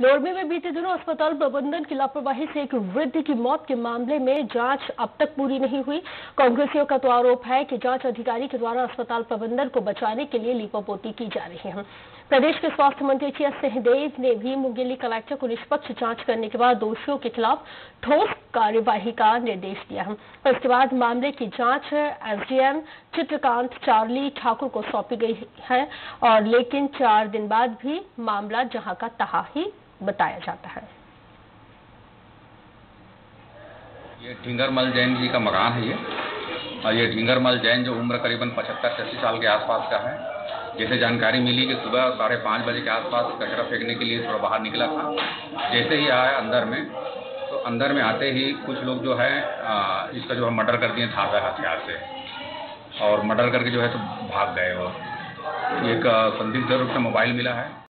लोरमी में बीते दिनों अस्पताल प्रबंधन की लापरवाही से एक वृद्ध की मौत के मामले में जाँच अब तक पूरी नहीं हुई। कांग्रेसियों का तो आरोप है कि जाँच अधिकारी के द्वारा अस्पताल प्रबंधन को बचाने के लिए लीपापोती की जा रही है। प्रदेश के स्वास्थ्य मंत्री टी एस सिंहदेव ने भी मुंगेली कलेक्टर को निष्पक्ष जाँच करने के बाद दोषियों के खिलाफ ठोस कार्यवाही का निर्देश दिया है। इसके बाद मामले की जाँच एसडीएम चित्रकांत चार्ली ठाकुर को सौंपी गई है और लेकिन चार दिन बाद भी मामला जहाँ का तहा ही बताया जाता है। ये ढिंगरमल जैन जी का मकान है ये। और ये ढिंगरमल जैन जो उम्र करीबन पचहत्तर छत्तीस साल के आसपास का है। जैसे जानकारी मिली कि सुबह साढ़े पाँच बजे के आसपास कचरा फेंकने के लिए थोड़ा बाहर निकला था। जैसे ही आया अंदर में तो अंदर में आते ही कुछ लोग जो है इसका जो है मर्डर कर दिए धागा हथियार से। और मर्डर करके जो है तो भाग गए वो। एक संदिग्ध रूप से मोबाइल मिला है।